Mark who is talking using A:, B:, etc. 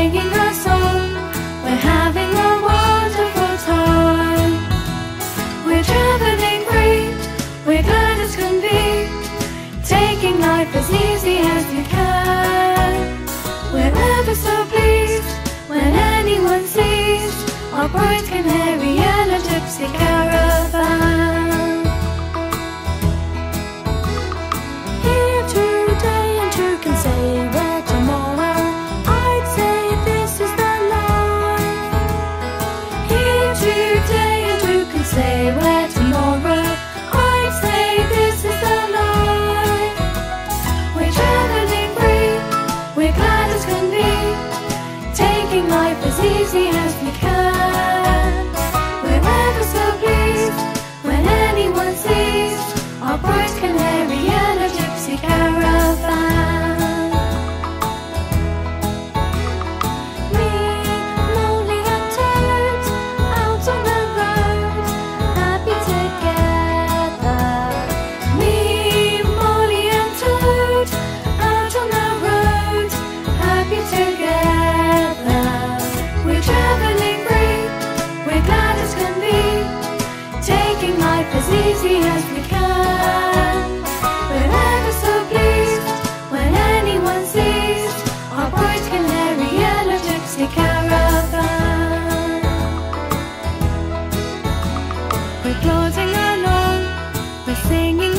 A: singing a song. We're having a wonderful time. We're traveling great, we're glad as can be. Taking life as easy as we can. We're ever so pleased when anyone sees our bright canary and a gypsy cat. Taking life as easy as. floating along, we're singing.